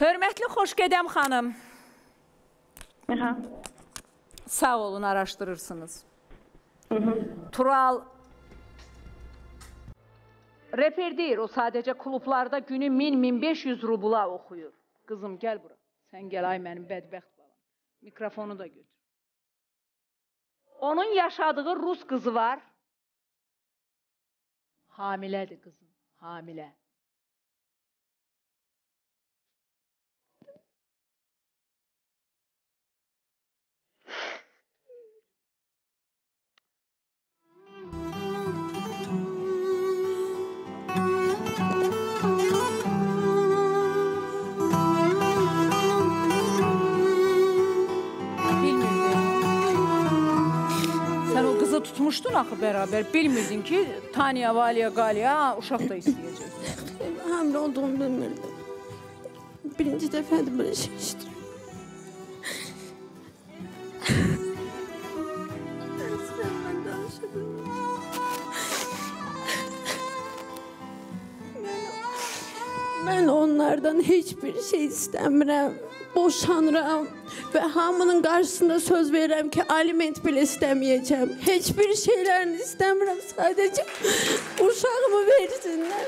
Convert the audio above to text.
Hörmətli Xoşgədəm xanım, Aha. sağ olun araşdırırsınız. Tural Reper deyir, o sadəcə klublarda günü 1000-1500 rubla oxuyur. Qızım gəl bura. Sən gəl ay mənim bədbəxt balam. Mikrofonu da götür. Onun yaşadığı rus qızı var. Hamilədir qızım, hamilə. Sən o qızı tutmuşdun axı bərabər. Bilmirdin ki, Taniya, Valiya, Qaliya uşaq da istəyəcək. Hamile olduğumu bilmirdim. Birinci defaydı böyle şey işte. Mən onlardan heç bir şey istəmirəm. Boşanıram və hamının qarşısında söz verirəm ki, aliment belə istəməyəcəm. Heç bir şeylərini istəmirəm, sadəcə uşağımı versinlər.